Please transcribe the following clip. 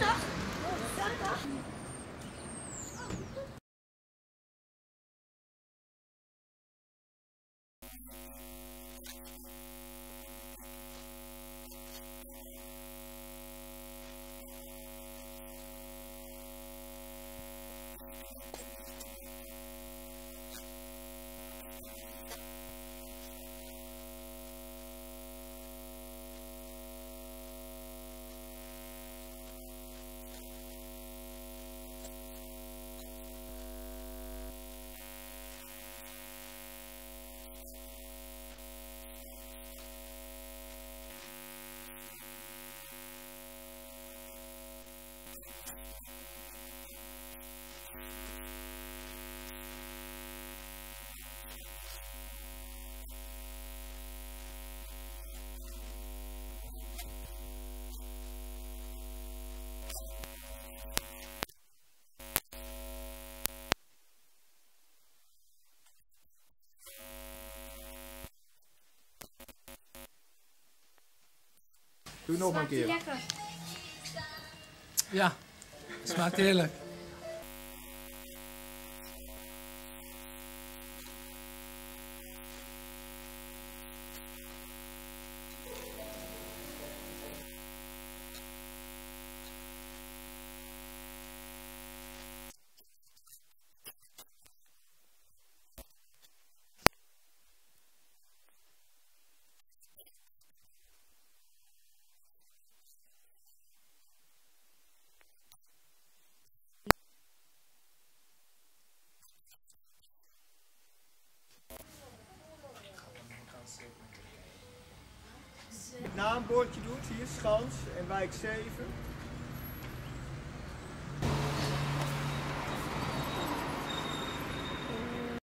you Doe nog een keer. Lekker. Ja, smaakt heerlijk. Naambordje doet, hier Schans en wijk 7.